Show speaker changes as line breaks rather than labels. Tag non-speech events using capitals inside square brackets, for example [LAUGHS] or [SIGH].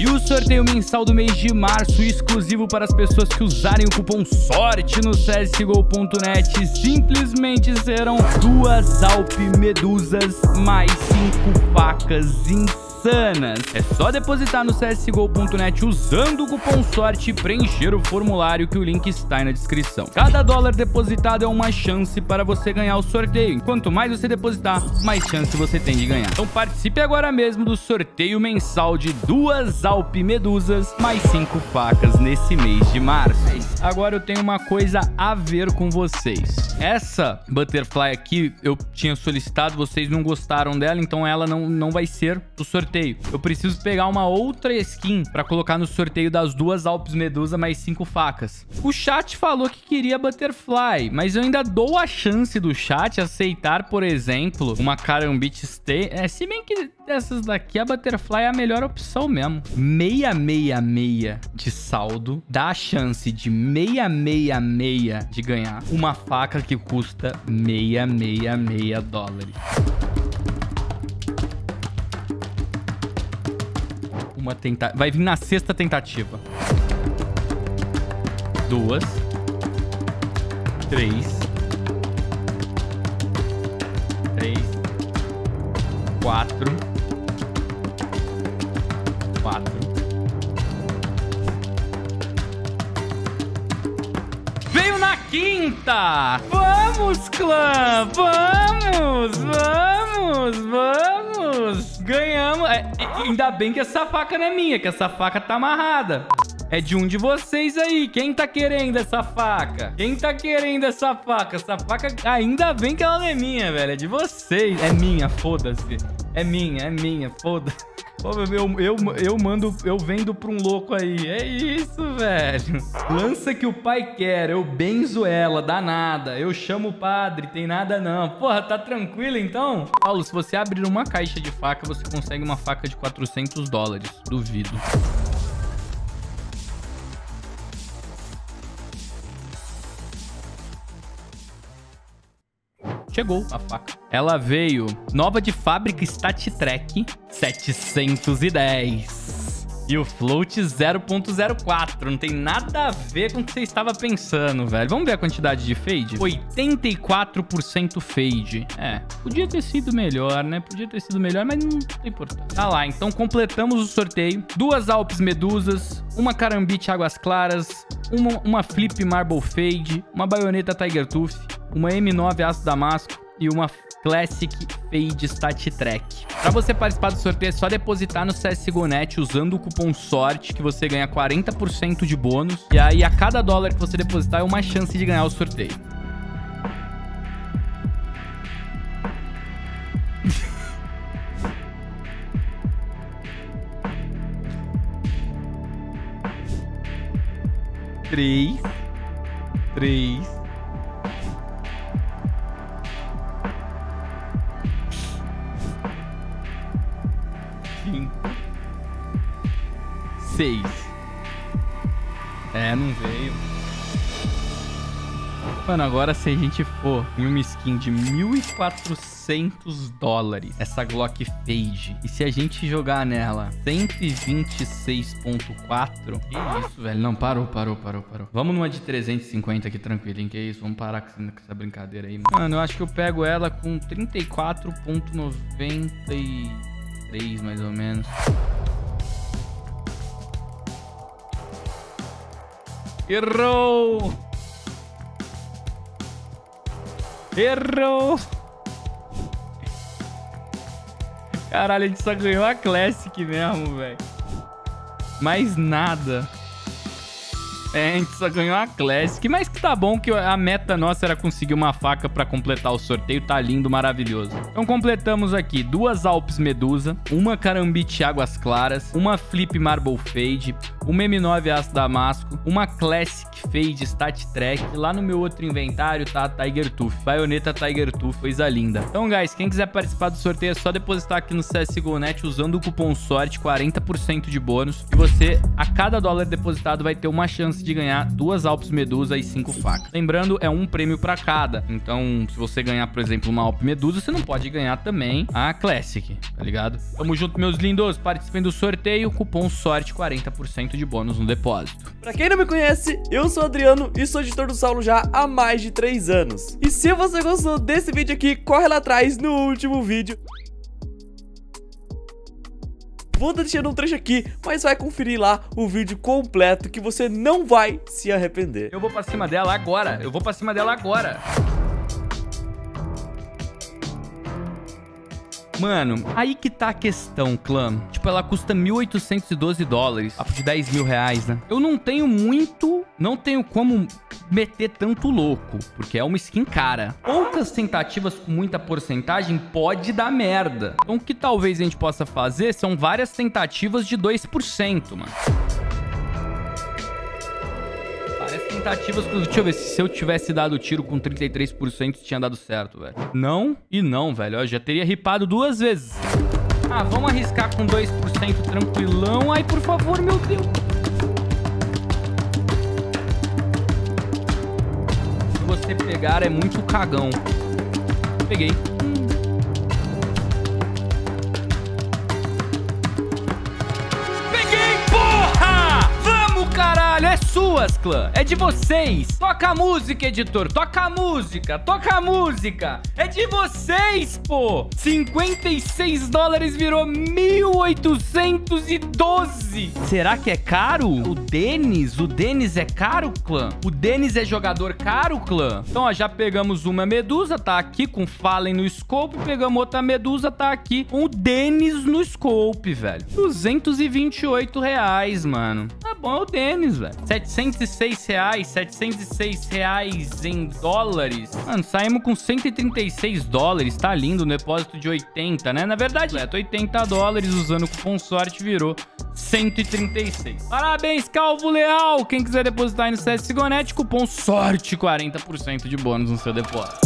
E o sorteio mensal do mês de março, exclusivo para as pessoas que usarem o cupom SORTE no csgo.net, simplesmente serão duas Alp Medusas mais cinco facas insanas insanas. É só depositar no csgo.net usando o cupom SORTE e preencher o formulário que o link está aí na descrição. Cada dólar depositado é uma chance para você ganhar o sorteio. Quanto mais você depositar, mais chance você tem de ganhar. Então participe agora mesmo do sorteio mensal de duas Alp Medusas mais cinco facas nesse mês de março. Agora eu tenho uma coisa a ver com vocês. Essa Butterfly aqui eu tinha solicitado, vocês não gostaram dela, então ela não, não vai ser o sorteio sorteio. Eu preciso pegar uma outra skin pra colocar no sorteio das duas Alpes Medusa mais cinco facas. O chat falou que queria Butterfly, mas eu ainda dou a chance do chat aceitar, por exemplo, uma Karambit Stay. É, se bem que dessas daqui, a Butterfly é a melhor opção mesmo. 666 de saldo dá a chance de 666 de ganhar uma faca que custa 666 dólares. Uma tentativa. Vai vir na sexta tentativa. Duas. Três. Três. Quatro. Quatro. Veio na quinta! Vamos, clã! Vamos! Vamos! Vamos! Ganhamos! É, ainda bem que essa faca não é minha, que essa faca tá amarrada. É de um de vocês aí. Quem tá querendo essa faca? Quem tá querendo essa faca? Essa faca ainda bem que ela não é minha, velho. É de vocês. É minha, foda-se. É minha, é minha, foda-se. Eu, eu, eu mando, eu vendo pra um louco aí. É isso, velho. Lança que o pai quer, eu benzo ela, dá nada. Eu chamo o padre, tem nada não. Porra, tá tranquilo então? Paulo, se você abrir uma caixa de faca, você consegue uma faca de 400 dólares. Duvido. Chegou a faca. Ela veio nova de fábrica StatTrack 710. E o float 0.04. Não tem nada a ver com o que você estava pensando, velho. Vamos ver a quantidade de fade? 84% fade. É, podia ter sido melhor, né? Podia ter sido melhor, mas não tem importância. Tá lá, então completamos o sorteio. Duas Alpes Medusas, uma Carambite Águas Claras, uma, uma Flip Marble Fade, uma Baioneta Tiger Tooth, uma M9 Aço Damasco e uma Classic Fade Stat Track. Para você participar do sorteio é só depositar no CSGO.net usando o cupom SORTE que você ganha 40% de bônus. E aí a cada dólar que você depositar é uma chance de ganhar o sorteio. [LAUGHS] Três. Três. Seis. É, não veio. Mano, agora se a gente for em uma skin de 1.400 dólares, essa Glock Fade, e se a gente jogar nela 126.4, que isso, velho? Não, parou, parou, parou, parou. Vamos numa de 350 aqui, tranquilinho, que isso? Vamos parar com essa brincadeira aí, mano. Eu acho que eu pego ela com 34.93, mais ou menos. Errou! Errou! Caralho, a gente só ganhou a Classic mesmo, velho. Mais nada. É, a gente só ganhou a Classic. Mas que tá bom que a meta nossa era conseguir uma faca pra completar o sorteio. Tá lindo, maravilhoso. Então completamos aqui duas Alpes Medusa, uma Carambite Águas Claras, uma Flip Marble Fade, uma M9 Aço Damasco, uma Classic Fade Stat Track. Lá no meu outro inventário tá a Tiger Tooth. Baioneta Tiger Tooth, coisa linda. Então, guys, quem quiser participar do sorteio é só depositar aqui no CSGO.net usando o cupom SORTE, 40% de bônus. E você, a cada dólar depositado, vai ter uma chance de ganhar duas Alpes Medusa e cinco facas. Lembrando, é um prêmio para cada. Então, se você ganhar, por exemplo, uma Alp Medusa, você não pode ganhar também a Classic, tá ligado? Tamo junto, meus lindos. Participem do sorteio, cupom SORTE, 40% de bônus no depósito.
Pra quem não me conhece, eu sou Adriano e sou editor do Saulo já há mais de 3 anos. E se você gostou desse vídeo aqui, corre lá atrás no último vídeo. Vou deixando um trecho aqui, mas vai conferir lá o vídeo completo que você não vai se arrepender.
Eu vou pra cima dela agora. Eu vou pra cima dela agora. Mano, aí que tá a questão, clã. Tipo, ela custa 1.812 dólares. Papo de 10 mil reais, né? Eu não tenho muito... Não tenho como meter tanto louco, porque é uma skin cara. Poucas tentativas com muita porcentagem pode dar merda. Então, o que talvez a gente possa fazer são várias tentativas de 2%, mano tentativas. Deixa eu ver se eu tivesse dado o tiro com 33% tinha dado certo, velho. Não e não, velho. Eu já teria ripado duas vezes. Ah, vamos arriscar com 2% tranquilão. Ai, por favor, meu Deus. Se você pegar, é muito cagão. Peguei. Suas, clã. É de vocês. Toca a música, editor. Toca a música. Toca a música. É de vocês, pô. 56 dólares virou 1.812. Será que é caro? O Denis? O Denis é caro, clã? O Denis é jogador caro, clã? Então, ó, já pegamos uma medusa, tá aqui com Fallen no scope. Pegamos outra medusa, tá aqui com o Denis no scope, velho. 228 reais, mano. Bom, é o Denis, velho. 706 reais, 706 reais em dólares. Mano, saímos com 136 dólares. Tá lindo, no depósito de 80, né? Na verdade, é 80 dólares usando o cupom sorte virou 136. Parabéns, Calvo Leal! Quem quiser depositar aí no CSGONET, cupom SORTE, 40% de bônus no seu depósito.